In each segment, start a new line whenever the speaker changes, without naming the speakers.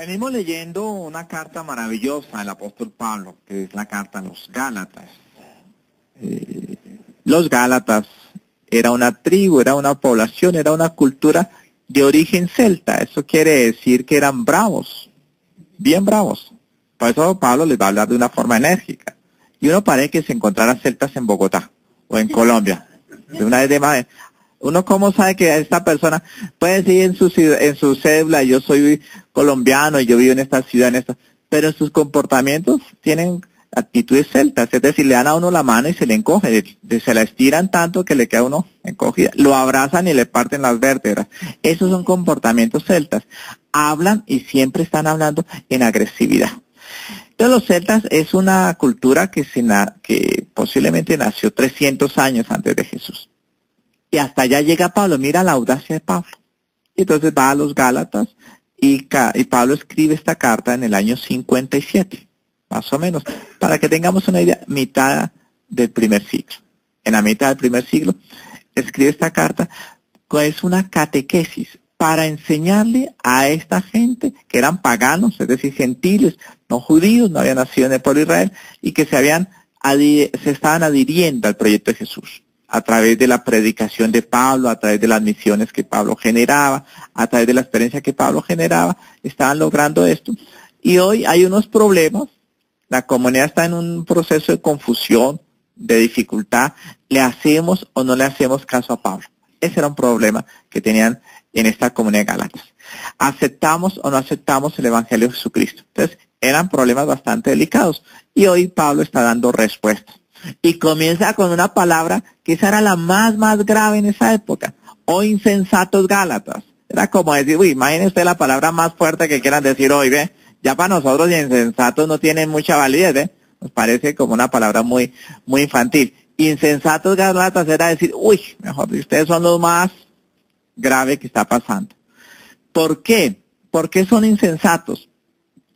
Venimos leyendo una carta maravillosa del apóstol Pablo, que es la carta a los Gálatas. Eh, los Gálatas era una tribu, era una población, era una cultura de origen celta. Eso quiere decir que eran bravos, bien bravos. Por eso Pablo les va a hablar de una forma enérgica. Y uno parece que se encontrara celtas en Bogotá o en Colombia. De una vez de más, uno cómo sabe que esta persona puede decir en su en su cédula yo soy colombiano y yo vivo en esta ciudad en esta pero sus comportamientos tienen actitudes celtas es decir le dan a uno la mano y se le encoge se la estiran tanto que le queda uno encogida lo abrazan y le parten las vértebras. Esos son comportamientos celtas. Hablan y siempre están hablando en agresividad. Entonces los celtas es una cultura que, se que posiblemente nació 300 años antes de Jesús. Y hasta allá llega Pablo, mira la audacia de Pablo. Y entonces va a los Gálatas y, y Pablo escribe esta carta en el año 57, más o menos, para que tengamos una idea, mitad del primer siglo. En la mitad del primer siglo escribe esta carta, que es una catequesis para enseñarle a esta gente que eran paganos, es decir, gentiles, no judíos, no habían nacido en el pueblo de Israel, y que se habían se estaban adhiriendo al proyecto de Jesús a través de la predicación de Pablo, a través de las misiones que Pablo generaba, a través de la experiencia que Pablo generaba, estaban logrando esto. Y hoy hay unos problemas, la comunidad está en un proceso de confusión, de dificultad, ¿le hacemos o no le hacemos caso a Pablo? Ese era un problema que tenían en esta comunidad de Galatas. ¿Aceptamos o no aceptamos el Evangelio de Jesucristo? Entonces, eran problemas bastante delicados. Y hoy Pablo está dando respuestas y comienza con una palabra que esa era la más, más grave en esa época. O insensatos Gálatas. Era como decir, uy, imagínese la palabra más fuerte que quieran decir hoy, ¿ve? Ya para nosotros insensatos no tienen mucha validez, ¿ve? Nos parece como una palabra muy, muy infantil. Insensatos Gálatas era decir, uy, mejor, ustedes son los más graves que está pasando. ¿Por qué? ¿Por qué son insensatos?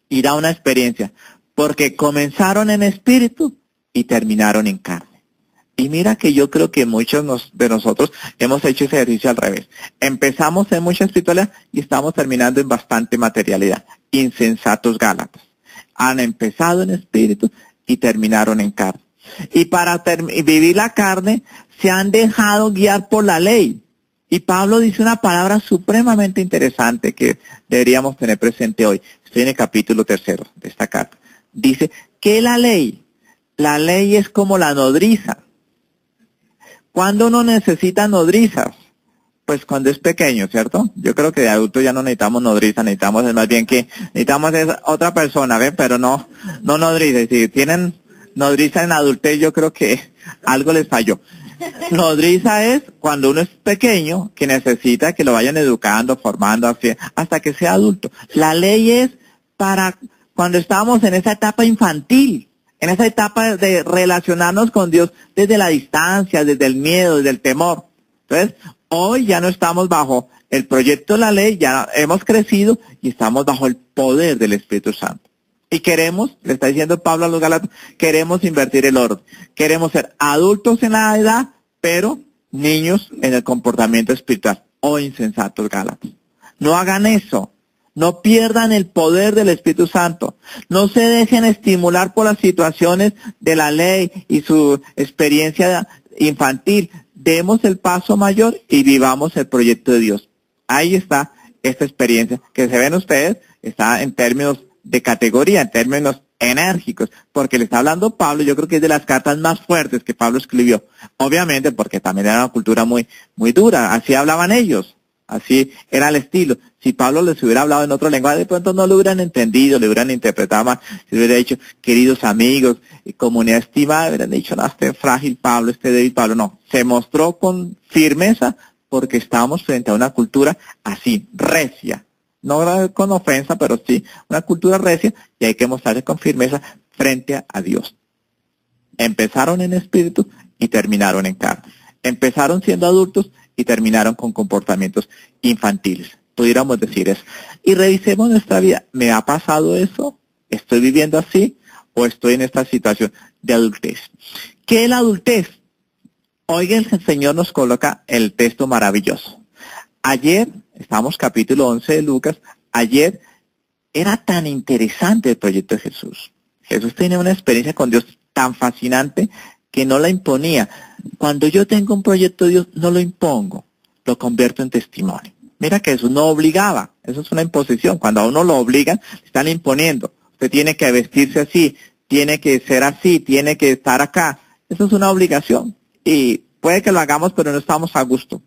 Ir a una experiencia. Porque comenzaron en espíritu, y terminaron en carne. Y mira que yo creo que muchos de nosotros hemos hecho ese ejercicio al revés. Empezamos en mucha espiritualidad y estamos terminando en bastante materialidad. Insensatos Gálatas. Han empezado en espíritu y terminaron en carne. Y para vivir la carne se han dejado guiar por la ley. Y Pablo dice una palabra supremamente interesante que deberíamos tener presente hoy. Estoy en el capítulo tercero de esta carta. Dice que la ley la ley es como la nodriza. ¿Cuándo uno necesita nodrizas? Pues cuando es pequeño, ¿cierto? Yo creo que de adulto ya no necesitamos nodriza, necesitamos más bien que necesitamos es otra persona, ¿ven? Pero no, no nodriza. Si tienen nodriza en adultez, yo creo que algo les falló. Nodriza es cuando uno es pequeño, que necesita que lo vayan educando, formando, hasta que sea adulto. La ley es para cuando estamos en esa etapa infantil en esa etapa de relacionarnos con Dios desde la distancia, desde el miedo, desde el temor. Entonces, hoy ya no estamos bajo el proyecto de la ley, ya hemos crecido y estamos bajo el poder del Espíritu Santo. Y queremos, le está diciendo Pablo a los Galatas, queremos invertir el orden. Queremos ser adultos en la edad, pero niños en el comportamiento espiritual o insensatos Gálatas. No hagan eso. No pierdan el poder del Espíritu Santo. No se dejen estimular por las situaciones de la ley y su experiencia infantil. Demos el paso mayor y vivamos el proyecto de Dios. Ahí está esta experiencia que se ven ustedes, está en términos de categoría, en términos enérgicos, porque le está hablando Pablo, yo creo que es de las cartas más fuertes que Pablo escribió. Obviamente porque también era una cultura muy, muy dura, así hablaban ellos. Así era el estilo. Si Pablo les hubiera hablado en otro lenguaje, de pronto no lo hubieran entendido, le hubieran interpretado más. Si hubiera dicho, queridos amigos, comunidad estimada, hubieran dicho, no, este frágil Pablo, este débil Pablo. No, se mostró con firmeza porque estábamos frente a una cultura así, recia. No con ofensa, pero sí, una cultura recia y hay que mostrarse con firmeza frente a Dios. Empezaron en espíritu y terminaron en carne. Empezaron siendo adultos y terminaron con comportamientos infantiles. Pudiéramos decir eso. Y revisemos nuestra vida. ¿Me ha pasado eso? ¿Estoy viviendo así? ¿O estoy en esta situación de adultez? ¿Qué es la adultez? Oiga, el Señor nos coloca el texto maravilloso. Ayer, estamos capítulo 11 de Lucas, ayer era tan interesante el proyecto de Jesús. Jesús tenía una experiencia con Dios tan fascinante que no la imponía. Cuando yo tengo un proyecto de Dios, no lo impongo, lo convierto en testimonio. Mira que eso no obligaba, eso es una imposición. Cuando a uno lo obligan, están imponiendo. Usted tiene que vestirse así, tiene que ser así, tiene que estar acá. Eso es una obligación. Y puede que lo hagamos, pero no estamos a gusto.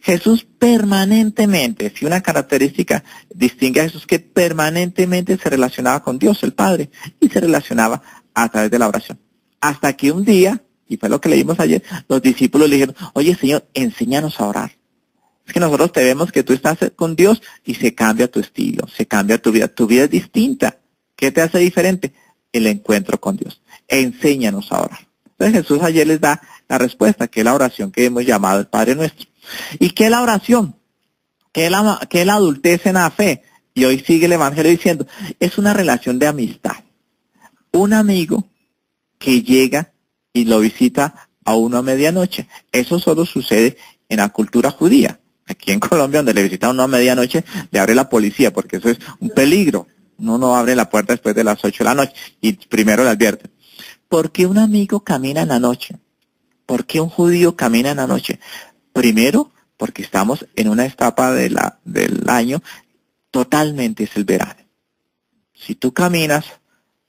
Jesús permanentemente, si una característica distingue a Jesús que permanentemente se relacionaba con Dios, el Padre, y se relacionaba a través de la oración. Hasta que un día, y fue lo que leímos ayer, los discípulos le dijeron, oye Señor, enséñanos a orar. Es que nosotros te vemos que tú estás con Dios y se cambia tu estilo, se cambia tu vida, tu vida es distinta. ¿Qué te hace diferente? El encuentro con Dios. Enséñanos a orar. Entonces Jesús ayer les da la respuesta, que es la oración que hemos llamado el Padre Nuestro. ¿Y qué es la oración? ¿Qué es la, qué es la adultez en la fe? Y hoy sigue el Evangelio diciendo, es una relación de amistad. Un amigo que llega y lo visita a uno a medianoche. Eso solo sucede en la cultura judía. Aquí en Colombia, donde le visita a uno a medianoche, le abre la policía, porque eso es un peligro. Uno no abre la puerta después de las ocho de la noche y primero le advierte. ¿Por qué un amigo camina en la noche? ¿Por qué un judío camina en la noche? Primero, porque estamos en una etapa de la, del año totalmente es el verano. Si tú caminas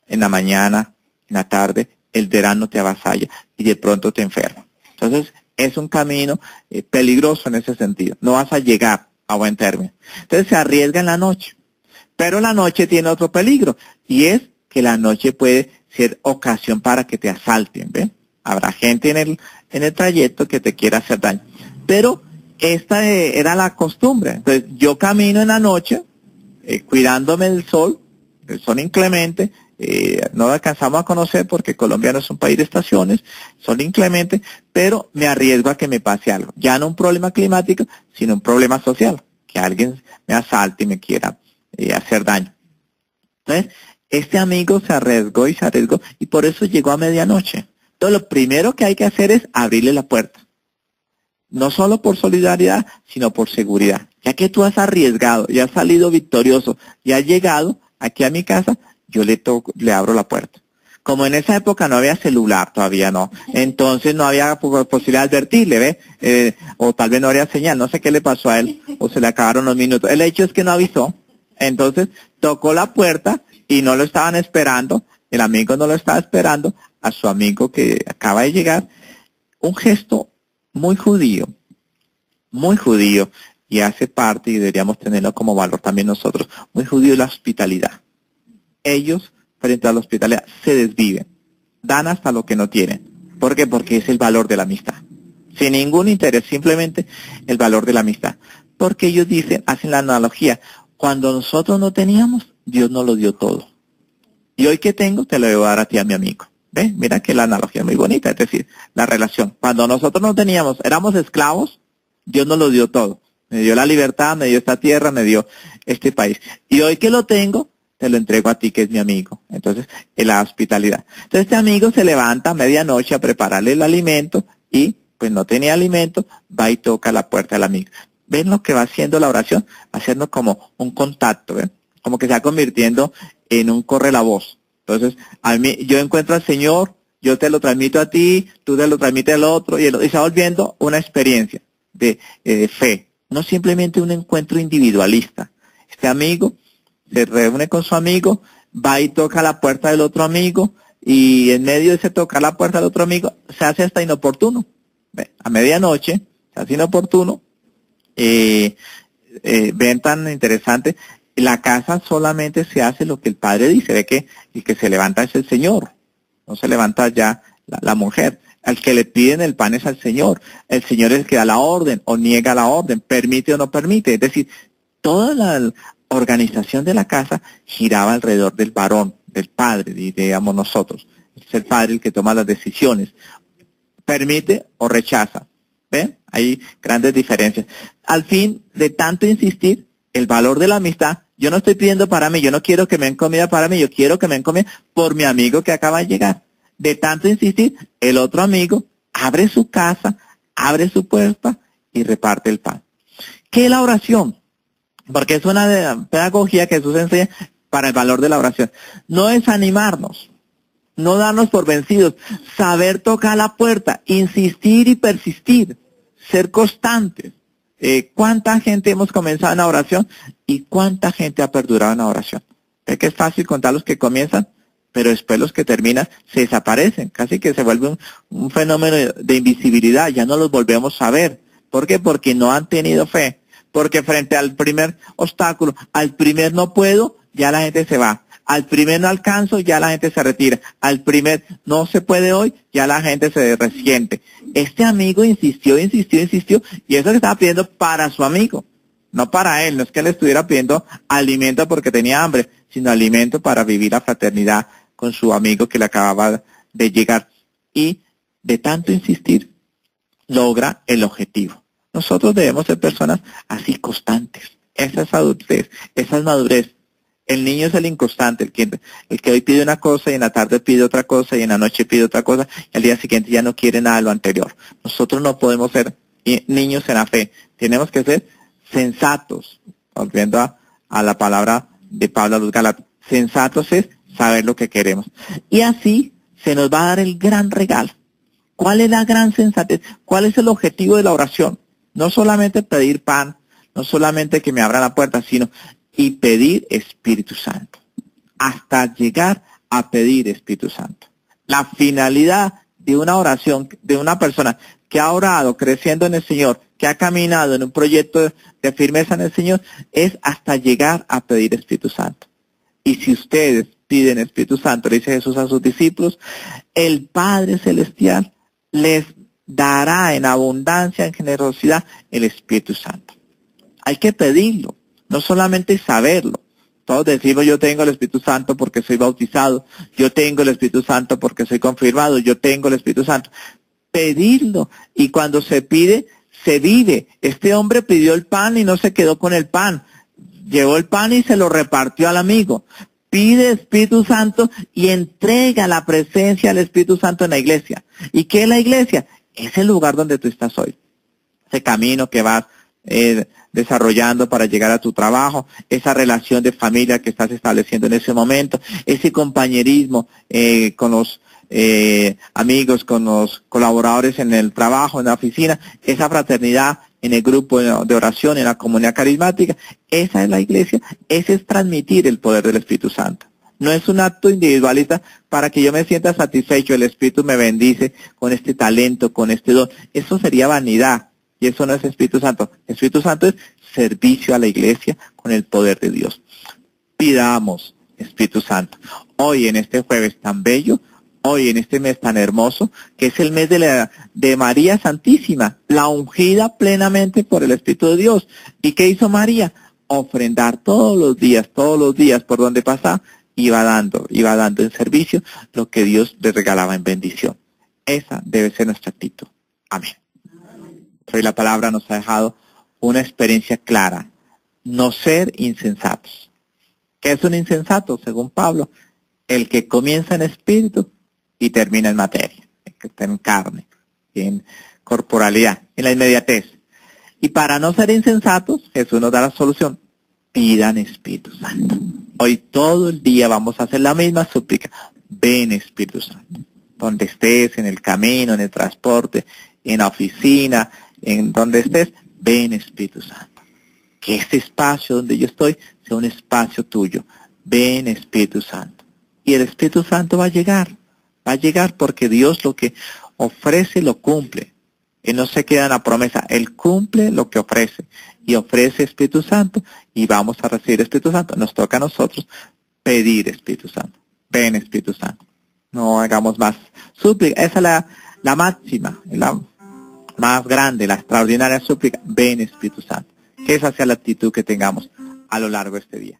en la mañana, en la tarde, el verano te avasalla y de pronto te enferma. Entonces, es un camino eh, peligroso en ese sentido. No vas a llegar a buen término. Entonces se arriesga en la noche. Pero la noche tiene otro peligro y es que la noche puede ser ocasión para que te asalten, ¿ven? Habrá gente en el, en el trayecto que te quiera hacer daño. Pero esta eh, era la costumbre. Entonces yo camino en la noche, eh, cuidándome del sol, el sol inclemente, eh, no alcanzamos a conocer porque Colombia no es un país de estaciones, son inclementes, pero me arriesgo a que me pase algo. Ya no un problema climático, sino un problema social, que alguien me asalte y me quiera hacer daño. Entonces, este amigo se arriesgó y se arriesgó y por eso llegó a medianoche. Entonces, lo primero que hay que hacer es abrirle la puerta. No solo por solidaridad, sino por seguridad. Ya que tú has arriesgado y has salido victorioso y has llegado aquí a mi casa, yo le, toco, le abro la puerta. Como en esa época no había celular, todavía no. Entonces no había posibilidad de advertirle, ¿ve? Eh, o tal vez no había señal, no sé qué le pasó a él, o se le acabaron los minutos. El hecho es que no avisó. Entonces tocó la puerta y no lo estaban esperando, el amigo no lo estaba esperando, a su amigo que acaba de llegar. Un gesto muy judío, muy judío, y hace parte, y deberíamos tenerlo como valor también nosotros, muy judío la hospitalidad. Ellos, frente a la hospitalidad, se desviven, dan hasta lo que no tienen. ¿Por qué? Porque es el valor de la amistad. Sin ningún interés, simplemente el valor de la amistad. Porque ellos dicen, hacen la analogía, cuando nosotros no teníamos, Dios nos lo dio todo. Y hoy que tengo, te lo voy a dar a ti, a mi amigo. ¿Ves? Mira que la analogía es muy bonita, es decir, la relación. Cuando nosotros no teníamos, éramos esclavos, Dios nos lo dio todo. Me dio la libertad, me dio esta tierra, me dio este país. Y hoy que lo tengo, te lo entrego a ti, que es mi amigo. Entonces, en la hospitalidad. Entonces, este amigo se levanta a medianoche a prepararle el alimento y, pues no tenía alimento, va y toca la puerta del amigo. ¿Ven lo que va haciendo la oración? Haciendo como un contacto, ¿ven? Como que se va convirtiendo en un corre la voz. Entonces, a mí, yo encuentro al Señor, yo te lo transmito a ti, tú te lo transmites al otro, y, el, y se va volviendo una experiencia de, eh, de fe, no simplemente un encuentro individualista. Este amigo se reúne con su amigo, va y toca la puerta del otro amigo, y en medio de ese tocar la puerta del otro amigo, se hace hasta inoportuno. A medianoche, se hace inoportuno, eh, eh, ven tan interesante, la casa solamente se hace lo que el padre dice, ve que el que se levanta es el Señor, no se levanta ya la, mujer. Al que le piden el pan es al Señor. El Señor es el que da la orden o niega la orden, permite o no permite. Es decir, toda la organización de la casa giraba alrededor del varón, del padre, diríamos nosotros. Es el padre el que toma las decisiones. Permite o rechaza. ¿Ven? Hay grandes diferencias. Al fin de tanto insistir, el valor de la amistad, yo no estoy pidiendo para mí, yo no quiero que me den comida para mí, yo quiero que me den comida por mi amigo que acaba de llegar. De tanto insistir, el otro amigo abre su casa, abre su puerta y reparte el pan. ¿Qué es la oración? Porque es una pedagogía que Jesús enseña para el valor de la oración. No desanimarnos, no darnos por vencidos, saber tocar la puerta, insistir y persistir, ser constantes. Eh, ¿Cuánta gente hemos comenzado en la oración y cuánta gente ha perdurado en la oración? Es que es fácil contar los que comienzan, pero después los que terminan se desaparecen, casi que se vuelve un, fenómeno de, invisibilidad, ya no los volvemos a ver. ¿Por qué? Porque no han tenido fe, porque frente al primer obstáculo, al primer no puedo, ya la gente se va. Al primer no alcanzo, ya la gente se retira. Al primer no se puede hoy, ya la gente se resiente. Este amigo insistió, insistió, insistió, y eso que estaba pidiendo para su amigo, no para él. No es que le estuviera pidiendo alimento porque tenía hambre, sino alimento para vivir la fraternidad con su amigo que le acababa de llegar. Y de tanto insistir, logra el objetivo. Nosotros debemos ser personas así constantes. Esa es adultez, esa es madurez. El niño es el inconstante, el que, el que hoy pide una cosa y en la tarde pide otra cosa y en la noche pide otra cosa y al día siguiente ya no quiere nada de lo anterior. Nosotros no podemos ser niños en la fe. Tenemos que ser sensatos, volviendo a, la palabra de Pablo a los Galatas. Sensatos es saber lo que queremos. Y así se nos va a dar el gran regalo. ¿Cuál es la gran sensatez? ¿Cuál es el objetivo de la oración? No solamente pedir pan, no solamente que me abra la puerta, sino y pedir Espíritu Santo, hasta llegar a pedir Espíritu Santo. La finalidad de una oración de una persona que ha orado creciendo en el Señor, que ha caminado en un proyecto de firmeza en el Señor, es hasta llegar a pedir Espíritu Santo. Y si ustedes piden Espíritu Santo, le dice Jesús a sus discípulos, el Padre Celestial les dará en abundancia, en generosidad, el Espíritu Santo. Hay que pedirlo no solamente saberlo. Todos decimos yo tengo el Espíritu Santo porque soy bautizado, yo tengo el Espíritu Santo porque soy confirmado, yo tengo el Espíritu Santo. Pedirlo y cuando se pide, se vive. Este hombre pidió el pan y no se quedó con el pan. Llevó el pan y se lo repartió al amigo. Pide Espíritu Santo y entrega la presencia del Espíritu Santo en la iglesia. ¿Y qué es la iglesia? Es el lugar donde tú estás hoy. Ese camino que vas eh, desarrollando para llegar a tu trabajo, esa relación de familia que estás estableciendo en ese momento, ese compañerismo eh, con los eh, amigos, con los colaboradores en el trabajo, en la oficina, esa fraternidad en el grupo de oración, en la comunidad carismática, esa es la iglesia, ese es transmitir el poder del Espíritu Santo. No es un acto individualista para que yo me sienta satisfecho, el Espíritu me bendice con este talento, con este don. Eso sería vanidad. Y eso no es Espíritu Santo. Espíritu Santo es servicio a la iglesia con el poder de Dios. Pidamos Espíritu Santo. Hoy en este jueves tan bello, hoy en este mes tan hermoso, que es el mes de, la, de María Santísima, la ungida plenamente por el Espíritu de Dios. ¿Y qué hizo María? Ofrendar todos los días, todos los días por donde pasaba, iba dando, iba dando en servicio lo que Dios le regalaba en bendición. Esa debe ser nuestra actitud. Amén. Hoy la palabra nos ha dejado una experiencia clara. No ser insensatos. ¿Qué es un insensato? Según Pablo, el que comienza en espíritu y termina en materia, el que está en carne, en corporalidad, en la inmediatez. Y para no ser insensatos, Jesús nos da la solución. Pidan Espíritu Santo. Hoy todo el día vamos a hacer la misma súplica. Ven Espíritu Santo. Donde estés, en el camino, en el transporte, en la oficina, en donde estés, ven Espíritu Santo. Que este espacio donde yo estoy sea un espacio tuyo. Ven Espíritu Santo. Y el Espíritu Santo va a llegar. Va a llegar porque Dios lo que ofrece lo cumple. Él no se queda en la promesa, Él cumple lo que ofrece. Y ofrece Espíritu Santo y vamos a recibir Espíritu Santo. Nos toca a nosotros pedir Espíritu Santo. Ven Espíritu Santo. No hagamos más súplica. Esa es la, la máxima, la, más grande, la extraordinaria súplica, ven Espíritu Santo. Que esa sea la actitud que tengamos a lo largo de este día.